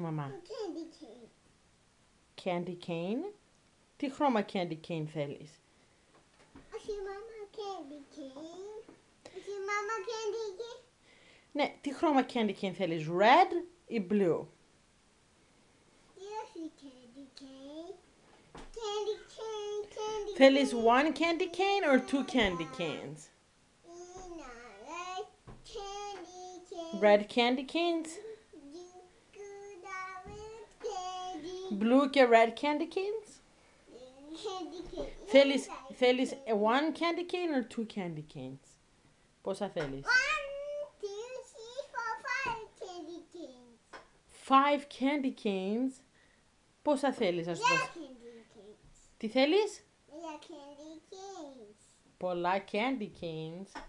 μαμά. Candy cane. Candy cane. Τι χρώμα candy cane θέλεις. Όχι μάμα candy cane. Όχι μάμα candy cane. Ναι, τι χρώμα candy cane θέλεις. Red ή blue. Τι όχι candy cane. Candy cane, candy Θέλεις cane. one candy cane or two candy canes. Είναι red candy cane. Red candy canes. Blue και red candy canes. Candy cane. Θέλεις, Είναι θέλεις one candy cane or two candy canes. Πόσα θέλεις. One, two, three, four, five candy canes. Five candy canes. Πόσα θέλεις να σου Yeah, δώσω. candy canes. Τι θέλεις. Yeah, candy canes. Πολλά candy canes.